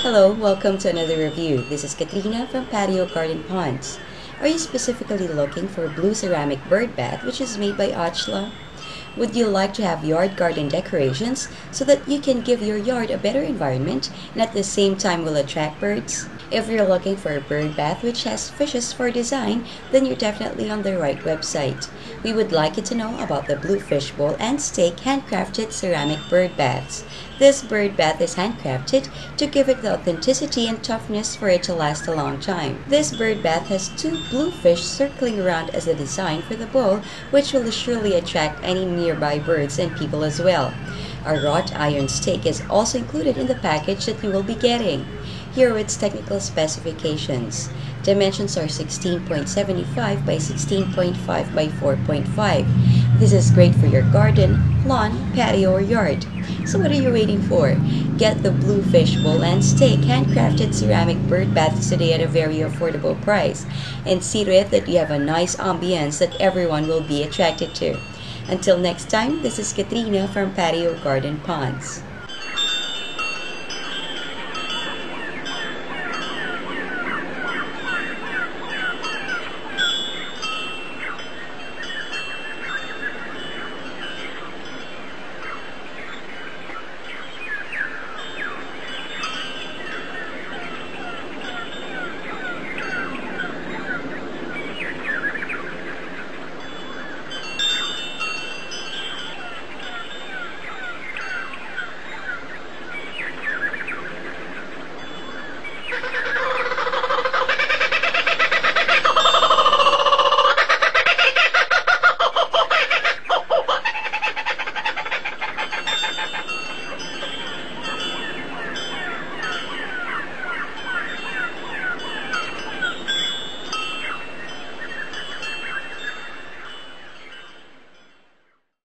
Hello, welcome to another review. This is Katrina from Patio Garden Ponds. Are you specifically looking for a blue ceramic bird bath which is made by Achla? Would you like to have yard garden decorations so that you can give your yard a better environment and at the same time will attract birds? If you're looking for a bird bath which has fishes for design, then you're definitely on the right website. We would like you to know about the Blue Fish Bowl and Stake handcrafted ceramic bird baths. This bird bath is handcrafted to give it the authenticity and toughness for it to last a long time. This bird bath has two blue fish circling around as a design for the bowl, which will surely attract any nearby birds and people as well. A wrought iron stake is also included in the package that you will be getting. Here are its technical specifications. Dimensions are 16.75 by 16.5 by 4.5. This is great for your garden, lawn, patio, or yard. So what are you waiting for? Get the Blue Fish Bowl and Stake handcrafted ceramic bird baths today at a very affordable price. And see to it that you have a nice ambience that everyone will be attracted to. Until next time, this is Katrina from Patio Garden Ponds.